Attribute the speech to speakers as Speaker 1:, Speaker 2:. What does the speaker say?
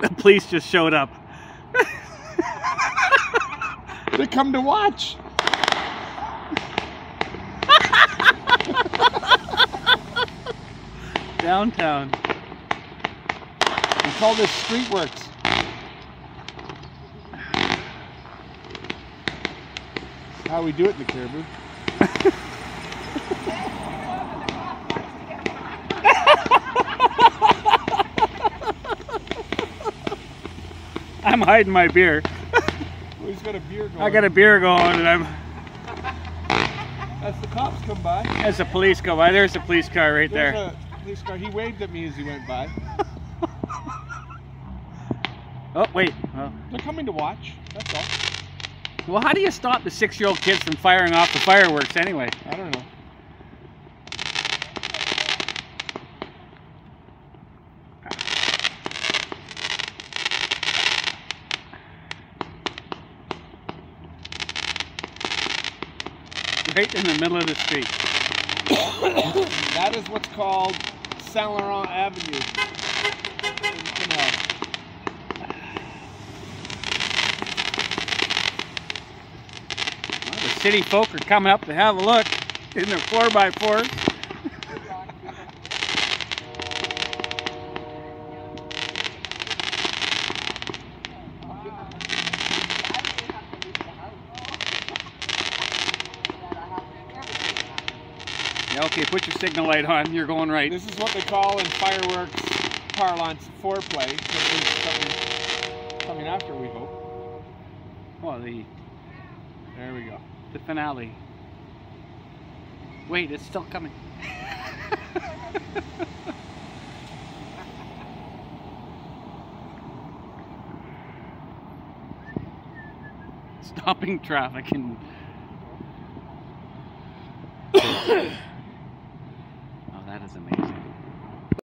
Speaker 1: The police just showed up.
Speaker 2: They come to watch.
Speaker 1: Downtown.
Speaker 2: We call this street works. How we do it in the Cariboo.
Speaker 1: I'm hiding my beer.
Speaker 2: Oh, he's got a beer going.
Speaker 1: I got a beer going and I'm
Speaker 2: As the cops come by.
Speaker 1: as the police go by. There's a police car right
Speaker 2: There's
Speaker 1: there.
Speaker 2: a police car. He waved at me as he went by.
Speaker 1: Oh wait. Oh.
Speaker 2: They're coming to watch. That's all.
Speaker 1: Well, how do you stop the six-year-old kids from firing off the fireworks anyway?
Speaker 2: I don't know.
Speaker 1: right in the middle of the street.
Speaker 2: that is what's called Saint Laurent Avenue.
Speaker 1: The city folk are coming up to have a look in their 4x4. Okay, put your signal light on. You're going right.
Speaker 2: This is what they call in fireworks parlance foreplay. Is coming, coming after, we hope.
Speaker 1: Oh, the
Speaker 2: There we go.
Speaker 1: the finale. Wait, it's still coming. Stopping traffic and. is amazing.